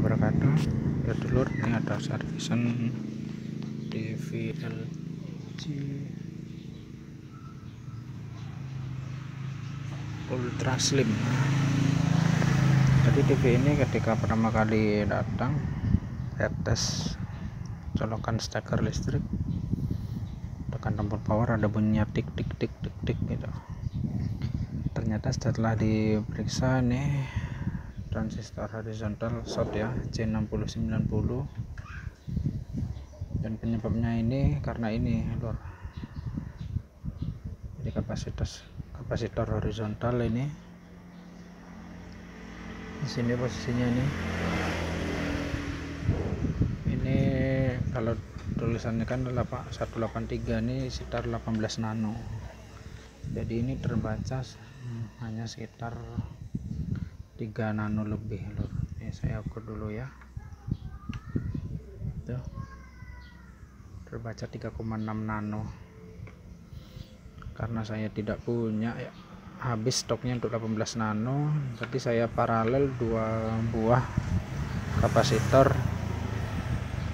wabarakatuh. Ya dulur ini ada servisan TV LG Ultra Slim. Jadi TV ini ketika pertama kali datang saya tes colokan steker listrik tekan tombol power ada bunyinya tik tik tik tik tik gitu. Ternyata setelah diperiksa nih transistor horizontal short ya C6090 dan penyebabnya ini karena ini lor. Jadi kapasitas kapasitor horizontal ini di sini posisinya ini. Ini kalau tulisannya kan 183 ini sekitar 18 nano. Jadi ini terbaca hanya sekitar 3 nano lebih lor. Ini saya ukur dulu ya. Tuh. Terbaca 3,6 nano. Karena saya tidak punya ya. Habis stoknya untuk 18 nano tapi saya paralel dua buah kapasitor.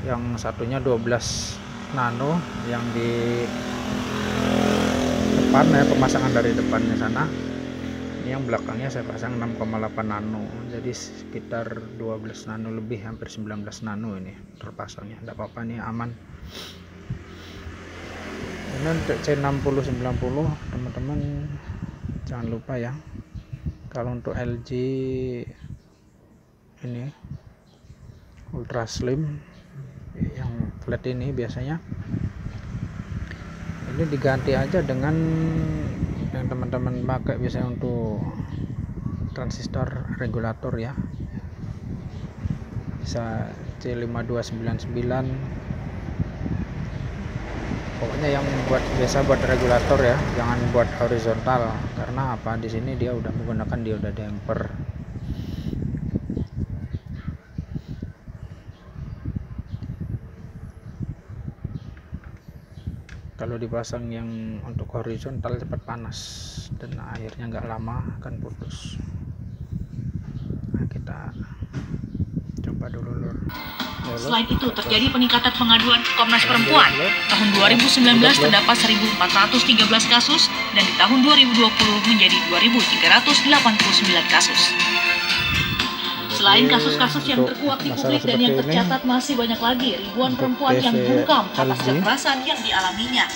Yang satunya 12 nano yang di depan ya pemasangan dari depannya sana yang belakangnya saya pasang 6,8 nano. Jadi sekitar 12 nano lebih hampir 19 nano ini terpasangnya. Tidak apa-apa nih aman. Ini untuk C6090 teman-teman jangan lupa ya. Kalau untuk LG ini ultra slim yang flat ini biasanya. Ini diganti aja dengan yang teman-teman pakai biasanya untuk transistor regulator ya. Bisa C5299 pokoknya yang buat biasa buat regulator ya jangan buat horizontal. Karena apa? Di sini dia udah menggunakan dioda damper kalau dipasang yang untuk horizontal cepat panas dan airnya nggak lama akan putus. Nah kita coba dulu lur. Selain itu, terjadi peningkatan pengaduan Komnas Perempuan. Tahun 2019 terdapat 1.413 kasus, dan di tahun 2020 menjadi 2.389 kasus. Selain kasus-kasus yang terkuak di publik dan yang tercatat masih banyak lagi ribuan perempuan yang bungkam atas kekerasan yang dialaminya.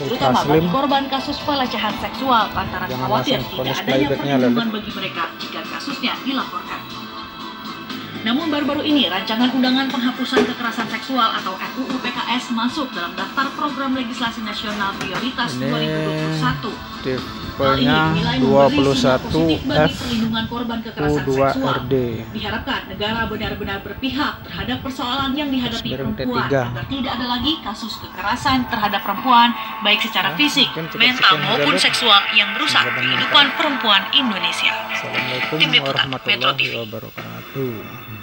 Terutama bagi korban kasus pelecehan seksual lantaran khawatir tidak adanya perlindungan bagi mereka jika kasusnya dilaporkan. Namun baru-baru ini rancangan undangan penghapusan kekerasan seksual atau RUU PKS masuk dalam daftar program legislasi nasional prioritas Ini 2021. tipenya 21 F perlindungan korban kekerasan U2 seksual. RD Diharapkan negara benar-benar berpihak terhadap persoalan yang dihadapi perempuan T3. agar tidak ada lagi kasus kekerasan terhadap perempuan baik secara Ya, fisik, mental maupun seksual yang merusak kehidupan perempuan Indonesia. Assalamualaikum Tim Liputan, Metro warahmatullahi wabarakatuh